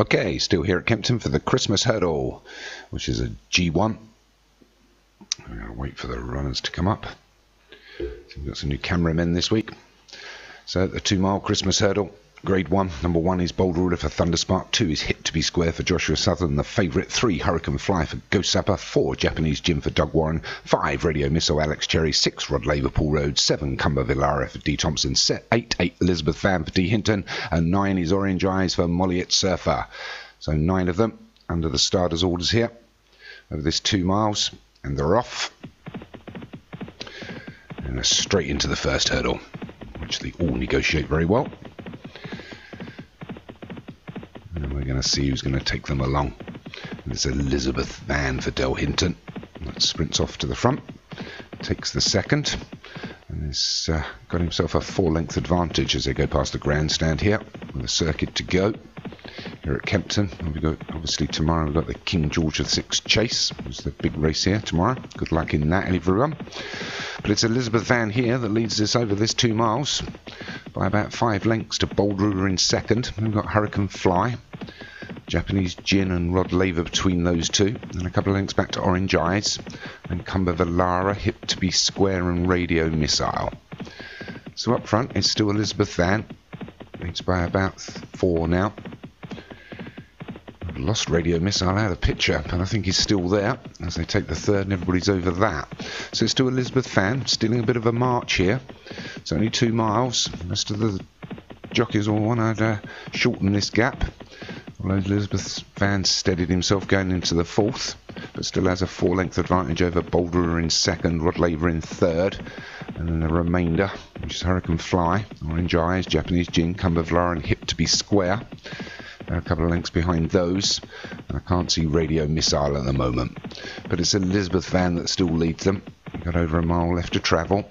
Okay, still here at Kempton for the Christmas hurdle, which is a G1. I'm going to wait for the runners to come up. So we've got some new cameramen this week. So the two mile Christmas hurdle, Grade 1, number 1 is Bold Ruler for Thunderspark, 2 is Hip to be Square for Joshua Southern, the favourite, 3 Hurricane Fly for Ghost Sapper, 4 Japanese Gin for Doug Warren, 5 Radio Missile Alex Cherry, 6 Rod Liverpool Road, 7 Cumber Villara for D Thompson, 8 8 Elizabeth Van for D Hinton, and 9 is Orange Eyes for Molliet Surfer. So 9 of them under the starters orders here over this 2 miles, and they're off. And they're straight into the first hurdle, which they all negotiate very well. Going to see who's going to take them along. There's Elizabeth Van for Del Hinton. That sprints off to the front, takes the second, and has uh, got himself a four length advantage as they go past the grandstand here with a circuit to go. Here at Kempton, we've got obviously tomorrow we've got the King George VI Chase, which is the big race here tomorrow. Good luck in that, everyone. But it's Elizabeth Van here that leads us over this two miles by about five lengths to Bold Ruler in second. We've got Hurricane Fly, Japanese Gin and Rod Laver between those two, and a couple of links back to Orange Eyes, and Cumber Valara, Hip to be Square, and Radio Missile. So up front, it's still Elizabeth Van, leads by about four now. Lost Radio Missile out of picture, but I think he's still there as they take the third, and everybody's over that. So it's still Elizabeth Van, stealing a bit of a march here. It's only two miles. Rest of the jockeys all want to uh, shorten this gap. Although Elizabeth Van steadied himself going into the fourth, but still has a four length advantage over Bold Ruler in second, Rod Laver in third, and then the remainder, which is Hurricane Fly, Orange Eyes, Japanese Gin, Cumbervlar, and Hip to be Square. A couple of lengths behind those, I can't see Radio Missile at the moment. But it's Elizabeth Van that still leads them. Got over a mile left to travel.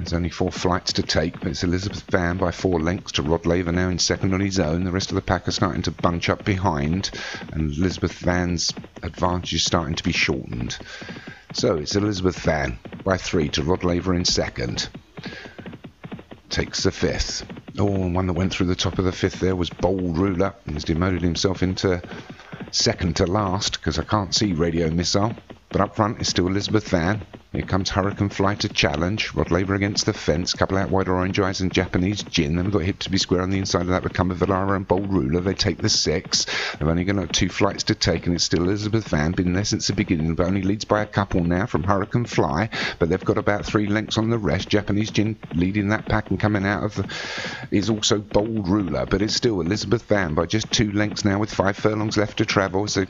There's only four flights to take, but it's Elizabeth Van by four lengths to Rod Laver now in second on his own. The rest of the pack are starting to bunch up behind, and Elizabeth Van's advantage is starting to be shortened. So it's Elizabeth Van by three to Rod Laver in second. Takes the fifth. Oh, and one that went through the top of the fifth there was Bold Ruler. And he's demoted himself into second to last because I can't see Radio Missile. But up front is still Elizabeth Van. Here comes Hurricane Fly to challenge. Rod Laver against the fence. Couple out wide Orange Eyes and Japanese Gin. Then we've got Hip to be Square on the inside of that with Cumber Valara and Bold Ruler. They take the six. They've only got two flights to take, and it's still Elizabeth Van. Been there since the beginning, but only leads by a couple now from Hurricane Fly. But they've got about three lengths on the rest. Japanese Gin leading that pack and coming out of the is also Bold Ruler, but it's still Elizabeth Van by just two lengths now with five furlongs left to travel as they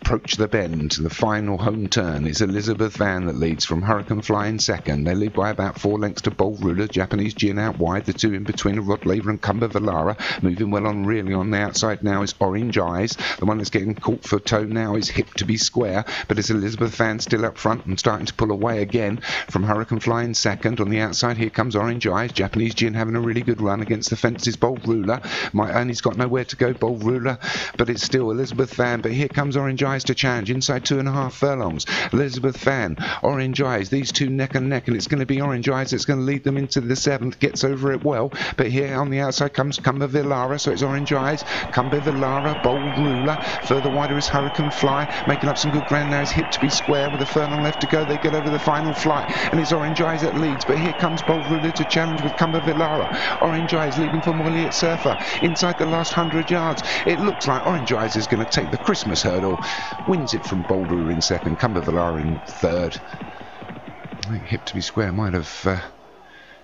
approach the bend. The final home turn is Elizabeth Van that leads from Hurricane Fly in second. They lead by about four lengths to Bold Ruler. Japanese Gin out wide. The two in between are Rod Laver and Cumber Valara. Moving well on really on the outside now is Orange Eyes. The one that's getting caught for toe now is Hip to be Square, but it's Elizabeth Van still up front and starting to pull away again from Hurricane Fly in second. On the outside here comes Orange Eyes. Japanese Gin having a really good run against the fences. Bold Ruler. My, and he's got nowhere to go, Bold Ruler, but it's still Elizabeth Van. But here comes Orange Eyes to challenge inside two and a half furlongs. Elizabeth Van, Orange Eyes, these two neck and neck, and it's going to be Orange Eyes It's going to lead them into the seventh. Gets over it well, but here on the outside comes Cumber Villara, so it's Orange Eyes, Cumber Villara, Bold Ruler. Further wider is Hurricane Fly, making up some good ground now. Is Hip to be Square with a furlong left to go. They get over the final flight, and it's Orange Eyes that leads, but here comes Bold Ruler to challenge with Cumber Villara. Orange Eyes leading for Molliet Surfer inside the last hundred yards. It looks like Orange Eyes is going to take the Christmas hurdle, wins it from Bold Ruler in second, Cumber Villara in third. I think Hip to be Square might have uh,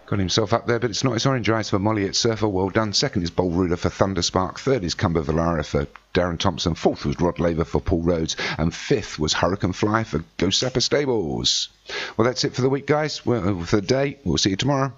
got himself up there, but it's not. It's Orange Eyes for Molliet Surfer. Well done. Second is Bold Ruler for Thunderspark. Third is Cumber Valara for Darren Thompson. Fourth was Rod Laver for Paul Rhodes. And fifth was Hurricane Fly for Ghost Sapper Stables. Well, that's it for the week, guys. Well, for the day. We'll see you tomorrow.